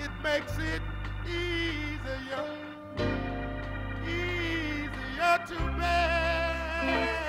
it makes it easier, easier to bear.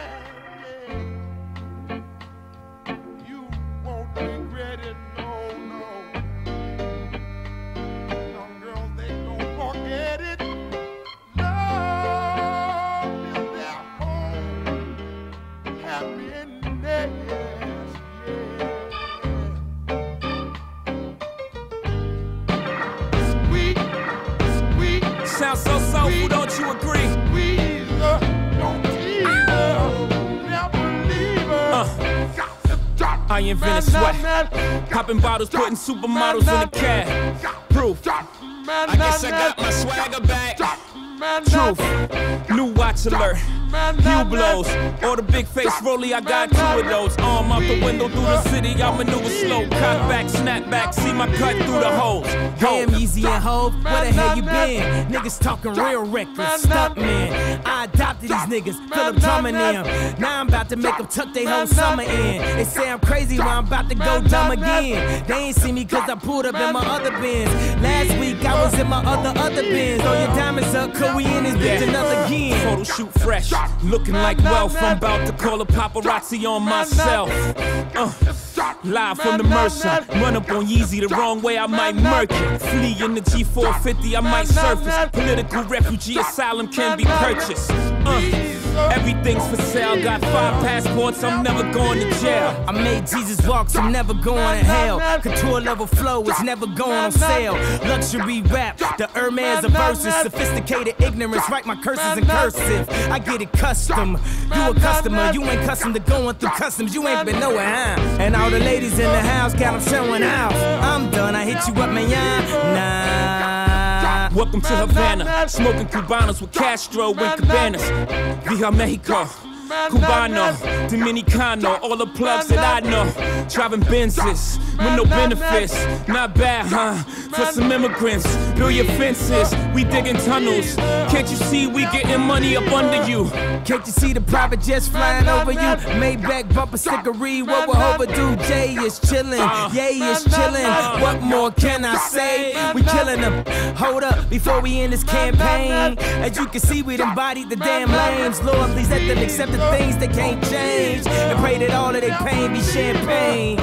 Sounds so soulful, don't you agree? squeezer, don't tease her, never leave her. Uh. Got to drop, I invented sweat. Popping bottles, putting supermodels in the cab. Proof. I guess I got my swagger back. Truth. New watch alert. Hue blows. Or the big face rolly, I got two of those. Arm out the window through the city, I maneuver slow. Cock back, snap back, see my cut through the holes. Damn, Easy and Hove, where the hell you been? Niggas talking real reckless, stuck man. I adopted these niggas, Philip drumming them. Now I'm about to make them tuck their whole summer in. They say I'm crazy, but I'm about to go dumb again. They ain't see me cause I pulled up in my other bins. Last week I was in my other, other bins. All your diamonds up, could we in this bitch another again? Photo shoot fresh, looking like wealth. I'm about to call a paparazzi on myself. Uh, live from the Mercer. Run up on Yeezy the wrong way, I might murk it. Flee in the G450, I might surface. Political refugee asylum can be purchased. Uh, everything's for sale. Got five passports, I'm never going to jail. I made Jesus walk, I'm never going to hell. Couture level flow is never going on sale. Luxury rap, the Hermes of verses. Sophisticated ignorance, write my curses in cursive. I get it custom. You a customer, you ain't custom to going through customs. You ain't been nowhere, huh? And all the ladies in the house got them showing out. I'm done, I hit you up, man. Nah. Welcome to Havana, smoking Cubanos with Castro and Cabanas. Via Mexico, Cubano, Dominicano, all the plugs that I know. Driving Benzes with no benefits, not bad, huh? For some immigrants, build your fences, we digging tunnels. Can't you see we getting money up under you? Can't you see the private jets flying over you? Maybach bumper stickery, what we're overdue. Jay is chillin', uh, Yay is chillin'. What more can I say? We killin' them. Hold up, before we end this campaign. As you can see, we done bodied the damn lames. Lord, please let them accept the things that can't change. And pray that all of their pain be champagne.